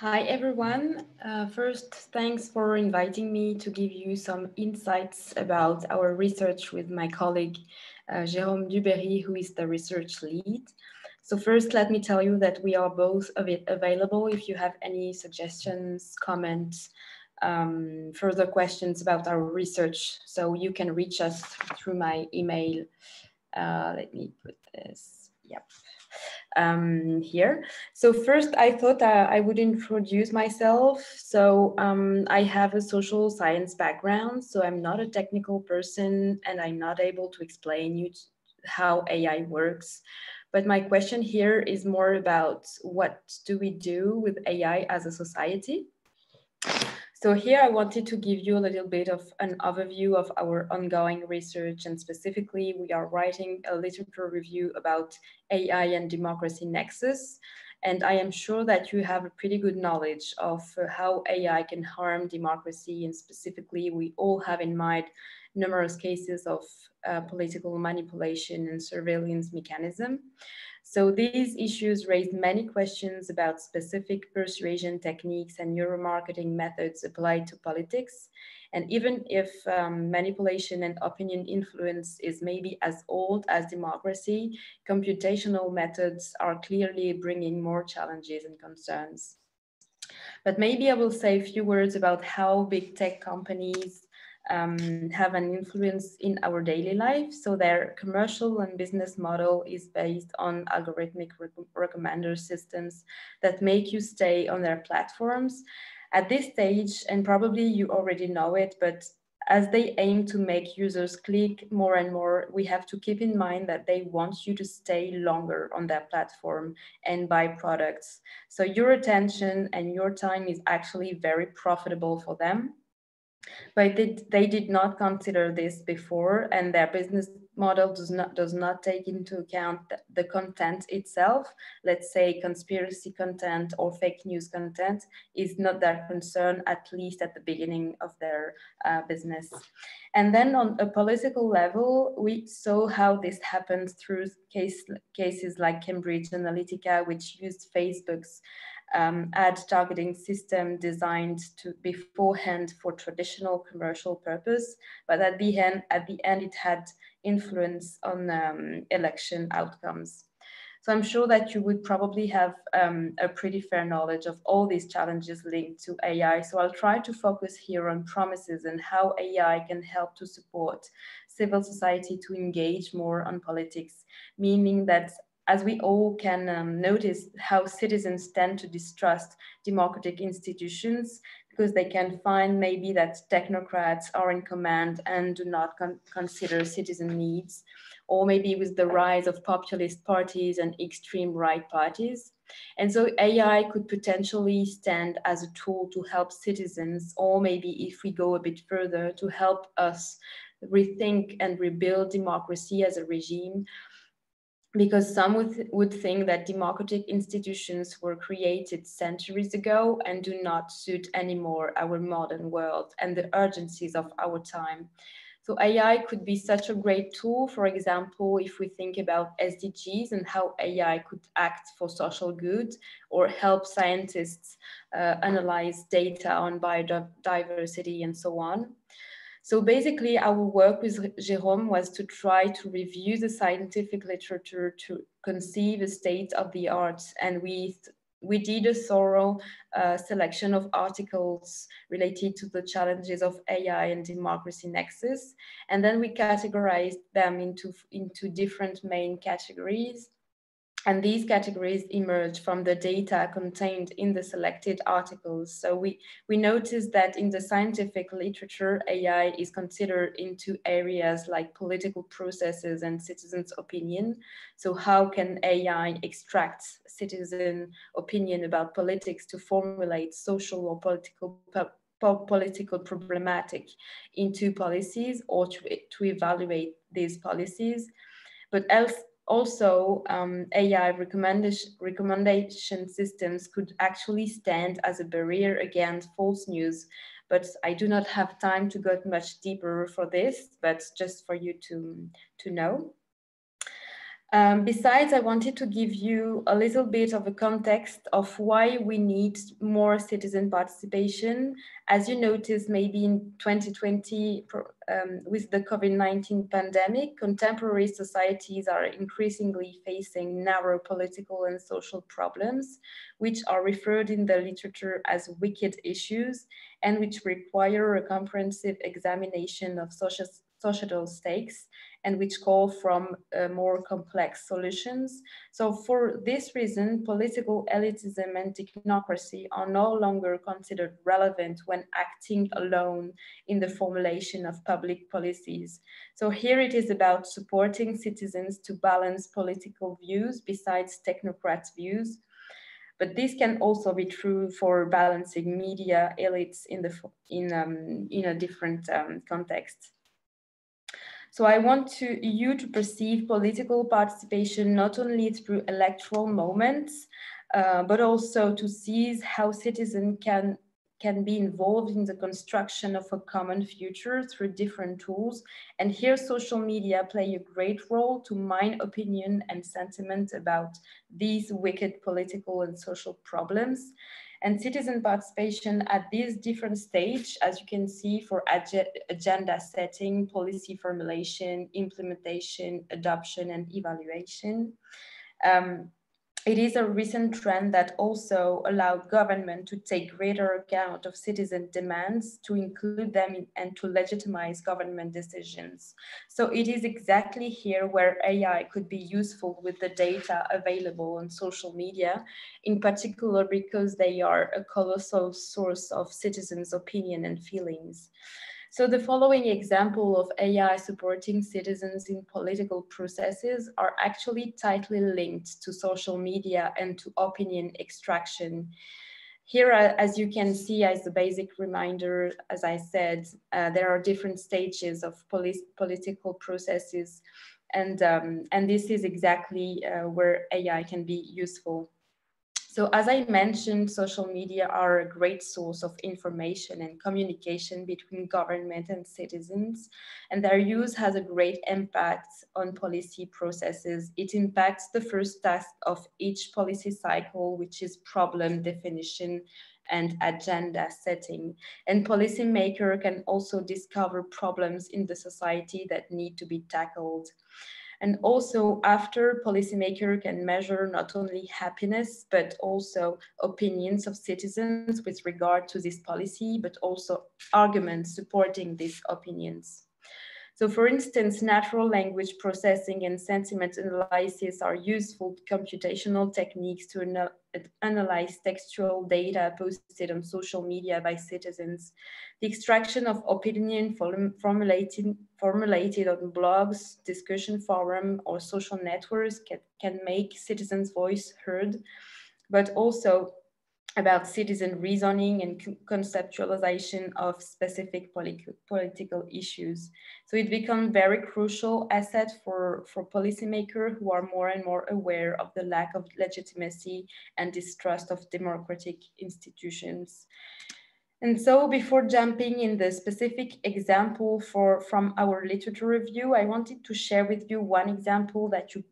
Hi, everyone. Uh, first, thanks for inviting me to give you some insights about our research with my colleague, uh, Jérôme Duberry, who is the research lead. So first, let me tell you that we are both av available if you have any suggestions, comments, um, further questions about our research. So you can reach us through my email. Uh, let me put this, yep um, here. So first I thought uh, I would introduce myself. So um, I have a social science background, so I'm not a technical person and I'm not able to explain you how AI works. But my question here is more about what do we do with AI as a society? So here I wanted to give you a little bit of an overview of our ongoing research and specifically we are writing a literature review about AI and democracy nexus. And I am sure that you have a pretty good knowledge of uh, how AI can harm democracy and specifically we all have in mind numerous cases of uh, political manipulation and surveillance mechanism. So these issues raised many questions about specific persuasion techniques and neuromarketing methods applied to politics. And even if um, manipulation and opinion influence is maybe as old as democracy, computational methods are clearly bringing more challenges and concerns. But maybe I will say a few words about how big tech companies um, have an influence in our daily life. So their commercial and business model is based on algorithmic rec recommender systems that make you stay on their platforms. At this stage, and probably you already know it, but as they aim to make users click more and more, we have to keep in mind that they want you to stay longer on their platform and buy products. So your attention and your time is actually very profitable for them but they, they did not consider this before and their business model does not does not take into account the, content itself. Let's say conspiracy content or fake news content is not their concern at least at the beginning of their uh, business. And then on a political level we saw how this happens through case, cases like cambridge analytica which used facebook's um, ad targeting system designed to beforehand for traditional commercial purpose, but at the end, at the end it had influence on um, election outcomes. So I'm sure that you would probably have um, a pretty fair knowledge of all these challenges linked to AI. So I'll try to focus here on promises and how AI can help to support civil society to engage more on politics, meaning that as we all can um, notice how citizens tend to distrust democratic institutions because they can find maybe that technocrats are in command and do not con consider citizen needs, or maybe with the rise of populist parties and extreme right parties. And so AI could potentially stand as a tool to help citizens, or maybe if we go a bit further, to help us rethink and rebuild democracy as a regime because some would, would think that democratic institutions were created centuries ago and do not suit anymore our modern world and the urgencies of our time. So AI could be such a great tool, for example, if we think about SDGs and how AI could act for social good or help scientists uh, analyze data on biodiversity and so on. So basically our work with Jérôme was to try to review the scientific literature to conceive a state of the art and we we did a thorough uh, selection of articles related to the challenges of AI and democracy nexus. And then we categorized them into, into different main categories. And these categories emerge from the data contained in the selected articles. So we, we noticed that in the scientific literature, AI is considered into areas like political processes and citizens' opinion. So how can AI extract citizen opinion about politics to formulate social or political political problematic into policies or to, to evaluate these policies. But else, also um, AI recommendation, recommendation systems could actually stand as a barrier against false news. But I do not have time to go much deeper for this, but just for you to, to know. Um, besides, I wanted to give you a little bit of a context of why we need more citizen participation. As you noticed, maybe in 2020, um, with the COVID-19 pandemic, contemporary societies are increasingly facing narrow political and social problems, which are referred in the literature as wicked issues, and which require a comprehensive examination of social societal stakes and which call from uh, more complex solutions. So for this reason, political elitism and technocracy are no longer considered relevant when acting alone in the formulation of public policies. So here it is about supporting citizens to balance political views besides technocrats' views, but this can also be true for balancing media elites in the in um, in a different um, context. So I want to, you to perceive political participation not only through electoral moments, uh, but also to seize how citizens can can be involved in the construction of a common future through different tools. And here social media play a great role to mine opinion and sentiment about these wicked political and social problems and citizen participation at this different stage, as you can see for ag agenda setting, policy formulation, implementation, adoption, and evaluation. Um, it is a recent trend that also allowed government to take greater account of citizen demands, to include them in, and to legitimize government decisions. So it is exactly here where AI could be useful with the data available on social media, in particular because they are a colossal source of citizens' opinion and feelings. So the following example of AI supporting citizens in political processes are actually tightly linked to social media and to opinion extraction. Here, uh, as you can see, as a basic reminder, as I said, uh, there are different stages of political processes, and, um, and this is exactly uh, where AI can be useful. So as I mentioned, social media are a great source of information and communication between government and citizens, and their use has a great impact on policy processes. It impacts the first task of each policy cycle, which is problem definition and agenda setting. And policymaker can also discover problems in the society that need to be tackled. And also after policymaker can measure not only happiness, but also opinions of citizens with regard to this policy, but also arguments supporting these opinions. So for instance, natural language processing and sentiment analysis are useful computational techniques to analyze textual data posted on social media by citizens. The extraction of opinion formulated, formulated on blogs, discussion forum, or social networks can, can make citizens' voice heard, but also about citizen reasoning and conceptualization of specific political issues. So it becomes very crucial asset for, for policymakers who are more and more aware of the lack of legitimacy and distrust of democratic institutions. And so before jumping in the specific example for, from our literature review, I wanted to share with you one example that you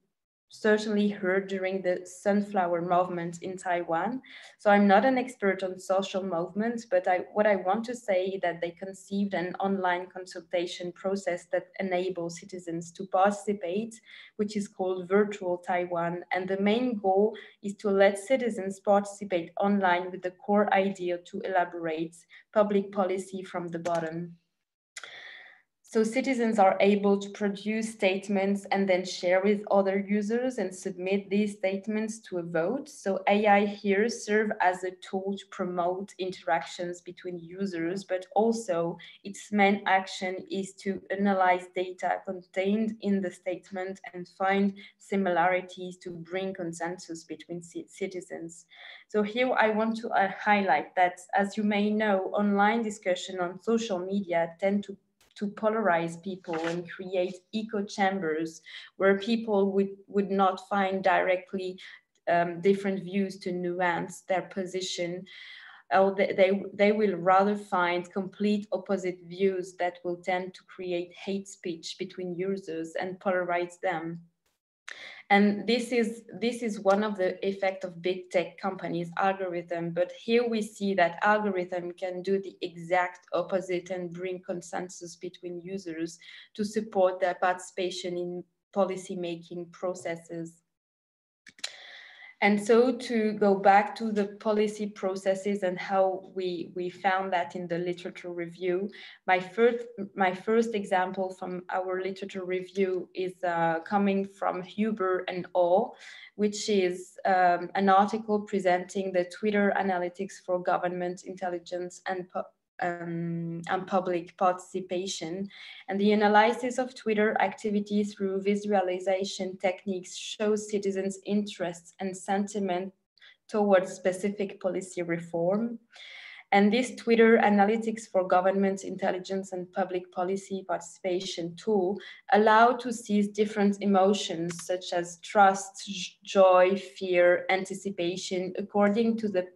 certainly heard during the sunflower movement in Taiwan. So I'm not an expert on social movements, but I, what I want to say is that they conceived an online consultation process that enables citizens to participate, which is called Virtual Taiwan. And the main goal is to let citizens participate online with the core idea to elaborate public policy from the bottom. So citizens are able to produce statements and then share with other users and submit these statements to a vote. So AI here serve as a tool to promote interactions between users, but also its main action is to analyze data contained in the statement and find similarities to bring consensus between citizens. So here I want to uh, highlight that, as you may know, online discussion on social media tend to to polarize people and create echo chambers where people would, would not find directly um, different views to nuance their position. Or they, they, they will rather find complete opposite views that will tend to create hate speech between users and polarize them. And this is, this is one of the effect of big tech companies, algorithm. But here we see that algorithm can do the exact opposite and bring consensus between users to support their participation in policy making processes. And so to go back to the policy processes and how we, we found that in the literature review, my first, my first example from our literature review is uh, coming from Huber and All, which is um, an article presenting the Twitter analytics for government intelligence and um, and public participation. And the analysis of Twitter activity through visualization techniques shows citizens' interests and sentiment towards specific policy reform. And this Twitter Analytics for Government Intelligence and Public Policy Participation tool allow to seize different emotions such as trust, joy, fear, anticipation, according to the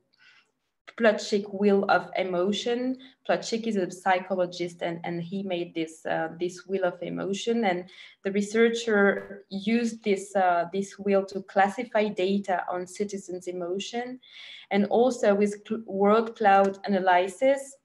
Plutchik wheel of emotion. Plutchik is a psychologist and, and he made this, uh, this wheel of emotion and the researcher used this, uh, this wheel to classify data on citizens' emotion and also with word cloud analysis,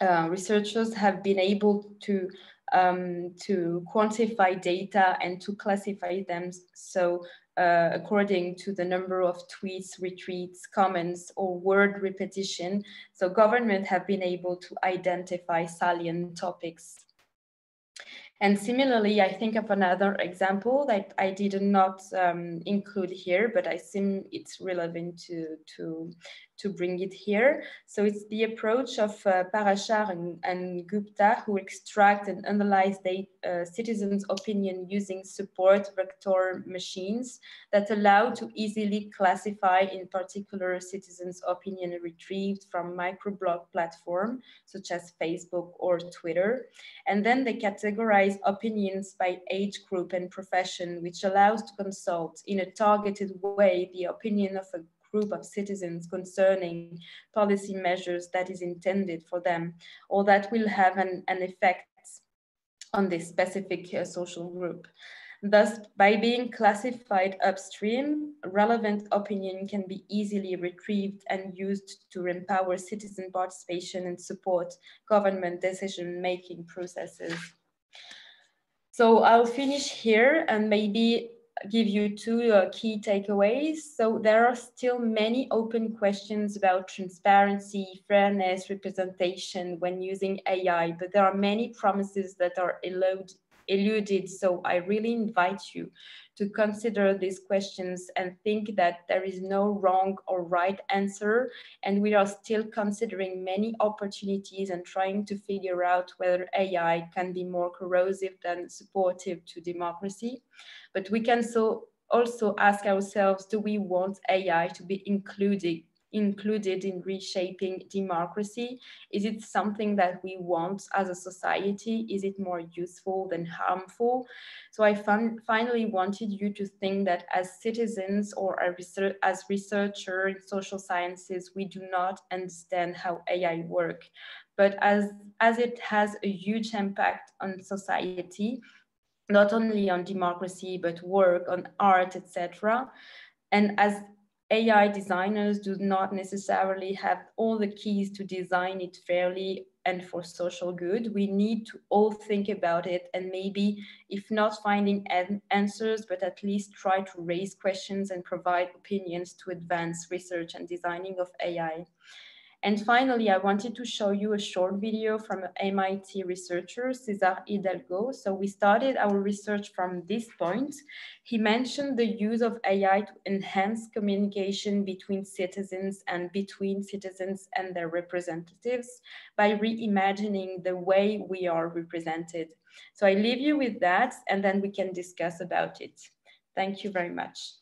uh, researchers have been able to um, to quantify data and to classify them. So uh, according to the number of tweets, retweets, comments, or word repetition. So government have been able to identify salient topics. And similarly, I think of another example that I did not um, include here, but I think it's relevant to, to, to bring it here. So it's the approach of uh, Parashar and, and, Gupta who extract and analyze the uh, citizens' opinion using support vector machines that allow to easily classify in particular citizens' opinion retrieved from microblog platform such as Facebook or Twitter. And then they categorize opinions by age group and profession, which allows to consult in a targeted way the opinion of a group of citizens concerning policy measures that is intended for them or that will have an, an effect on this specific uh, social group. Thus, by being classified upstream, relevant opinion can be easily retrieved and used to empower citizen participation and support government decision-making processes. So I'll finish here and maybe give you two uh, key takeaways. So there are still many open questions about transparency, fairness, representation when using AI, but there are many promises that are eluded. eluded. So I really invite you to consider these questions and think that there is no wrong or right answer. And we are still considering many opportunities and trying to figure out whether AI can be more corrosive than supportive to democracy. But we can so also ask ourselves, do we want AI to be included included in reshaping democracy? Is it something that we want as a society? Is it more useful than harmful? So I finally wanted you to think that as citizens or as researchers in social sciences, we do not understand how AI work, but as, as it has a huge impact on society, not only on democracy, but work, on art, etc. And as AI designers do not necessarily have all the keys to design it fairly and for social good. We need to all think about it and maybe, if not finding an answers, but at least try to raise questions and provide opinions to advance research and designing of AI. And finally, I wanted to show you a short video from MIT researcher, César Hidalgo. So we started our research from this point. He mentioned the use of AI to enhance communication between citizens and between citizens and their representatives by reimagining the way we are represented. So I leave you with that and then we can discuss about it. Thank you very much.